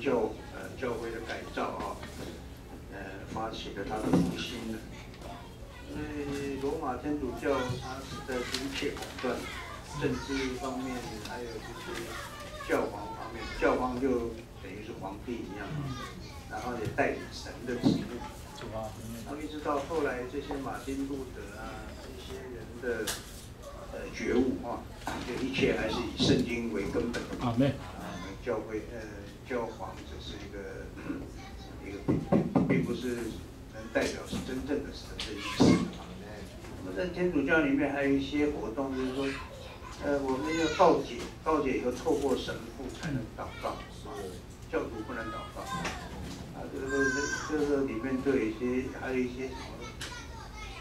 教呃教会的改造啊，呃发起了他的复兴的。所以罗马天主教它是在一切垄断，政治方面还有就是教皇方面，教皇就等于是皇帝一样，然后也代理神的职务。然后一直到后来这些马丁路德啊这些人的呃觉悟啊，就一切还是以圣经为根本的。啊，没。啊，教会呃教皇只是一个一个并并不是能代表是真正的神的意思啊。那么在天主教里面还有一些活动，就是说，呃，我们要告解，告解以后透过神父才能祷告啊，教徒不能祷告。啊，这个这这个里面都有一些，还有一些什么，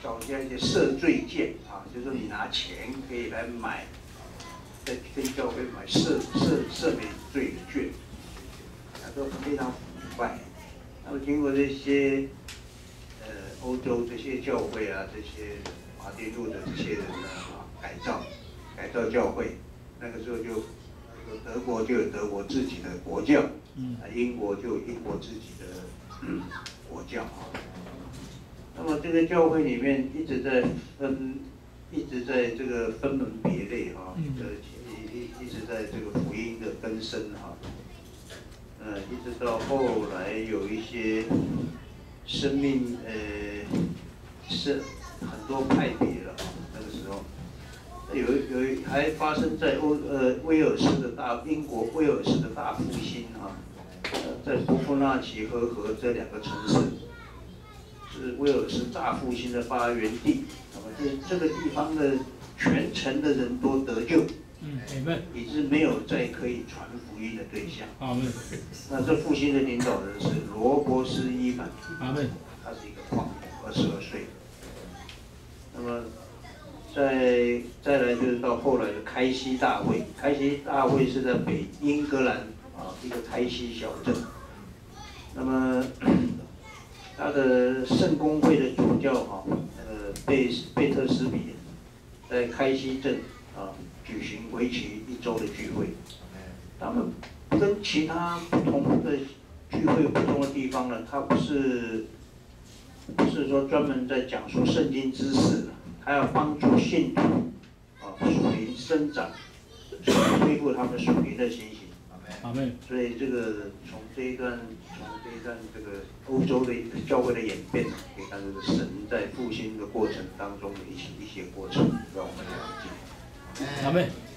找一些一些赦罪券啊，就是说你拿钱可以来买，在跟教会买赦赦赦免罪的券，啊，都非常腐败。那么经过这些，呃，欧洲这些教会啊，这些马丁路的这些人呢，啊，改造改造教会，那个时候就，那个德国就有德国自己的国教。啊，英国就有英国自己的国教啊。那么这个教会里面一直在分，一直在这个分门别类哈，呃，一一一直在这个福音的根深哈。呃，一直到后来有一些生命呃是很多派别了，那个时候有有还发生在欧呃威尔士的大英国威尔士的大复兴啊。在伯夫纳奇和和这两个城市，是威尔士大复兴的发源地。那么这这个地方的全城的人都得救，以致没有再可以传福音的对象。阿门。那这复兴的领导人是罗伯斯伊凡，阿门。他是一个矿工，二十二岁。那么再再来就是到后来的开西大会，开西大会是在北英格兰。啊，一个开西小镇，那么 他的圣公会的主教哈，呃贝贝特斯比，在开西镇啊举行为期一周的聚会，他们跟其他不同的聚会不同的地方呢，他不是不是说专门在讲述圣经知识，他要帮助信徒啊属灵生长，恢复他们属灵的信心。好妹，所以这个从这一段，从这一段这个欧洲的教会的演变，可以看这个神在复兴的过程当中的一些一些过程，让我们了解。好妹。